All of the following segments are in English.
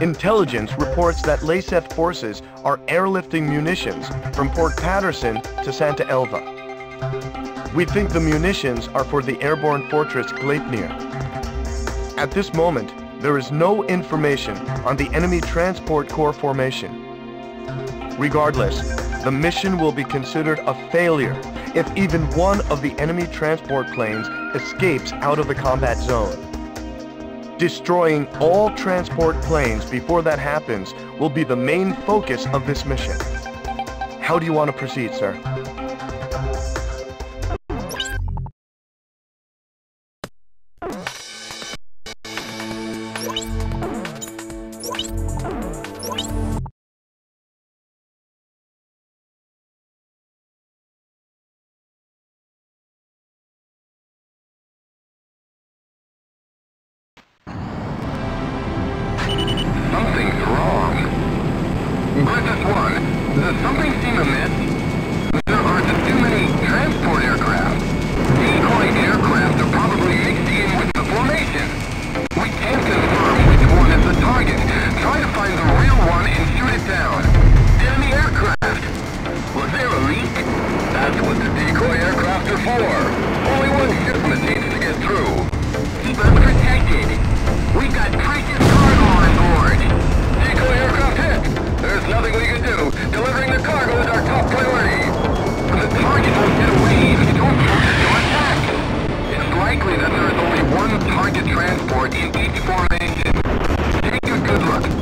Intelligence reports that Leasath forces are airlifting munitions from Port Patterson to Santa Elva. We think the munitions are for the airborne fortress Gleipnir. At this moment, there is no information on the enemy transport corps formation. Regardless, the mission will be considered a failure if even one of the enemy transport planes escapes out of the combat zone. Destroying all transport planes before that happens will be the main focus of this mission. How do you want to proceed, sir? Gryphus 1, does something seem amiss? Our top priority. The target won't get away if you don't to attack. It's likely that there is only one target transport in each formation. Take a good look.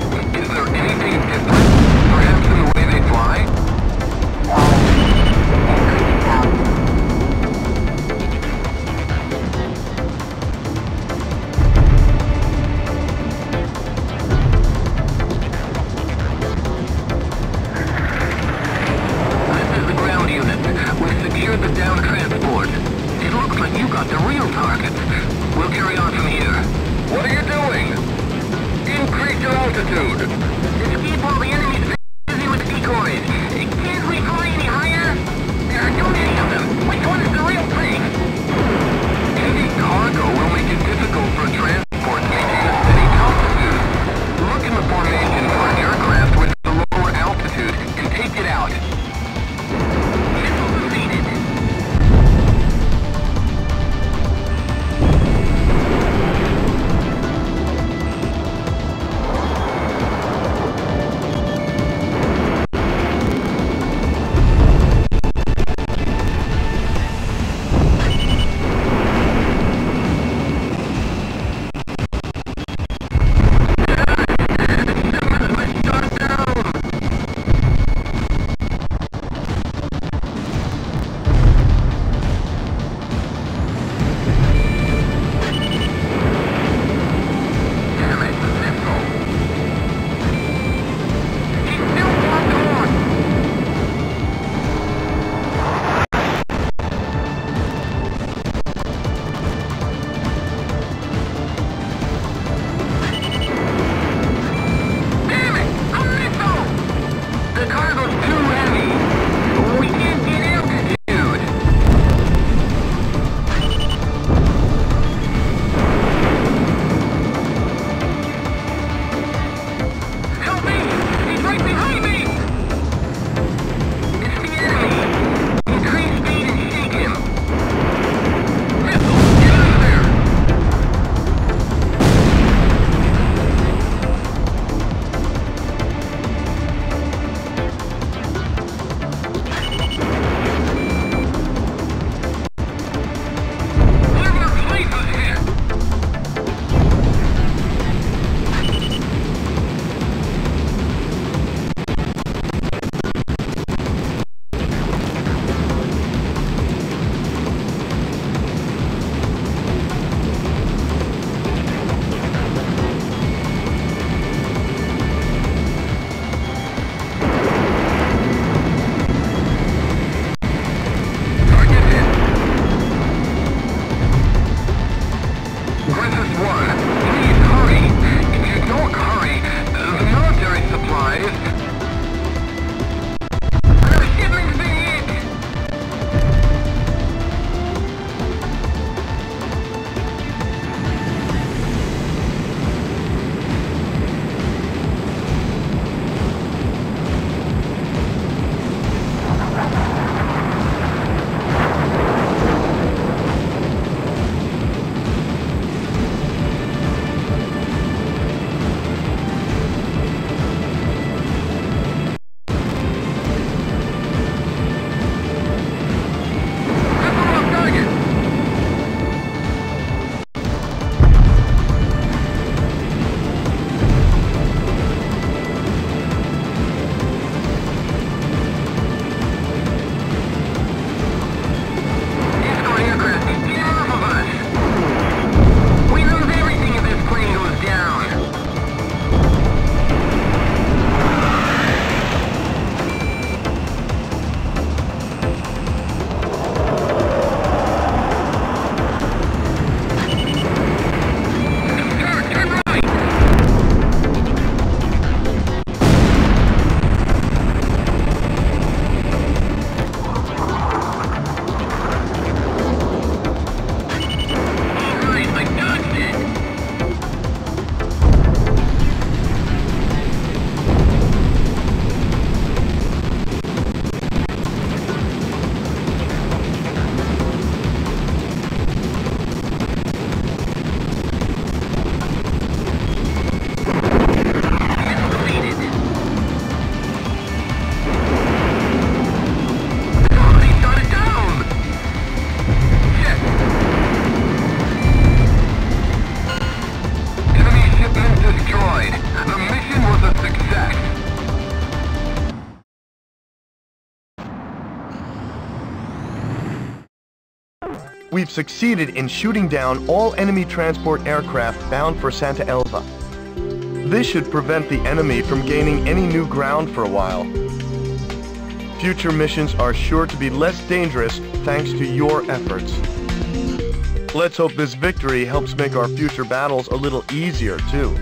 Carry on from here. What are you doing? Increase your altitude. Genesis 1. We've succeeded in shooting down all enemy transport aircraft bound for Santa Elva. This should prevent the enemy from gaining any new ground for a while. Future missions are sure to be less dangerous thanks to your efforts. Let's hope this victory helps make our future battles a little easier, too.